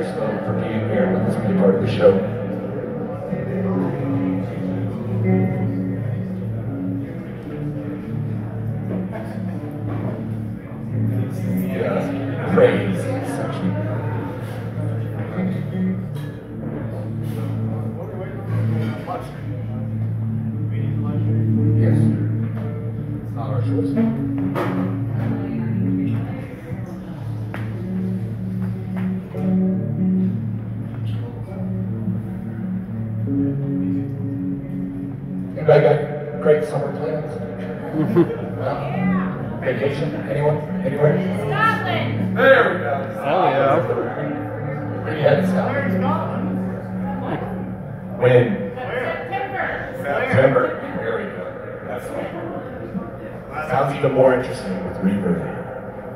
for being here and for being be part of the show.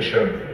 fechando.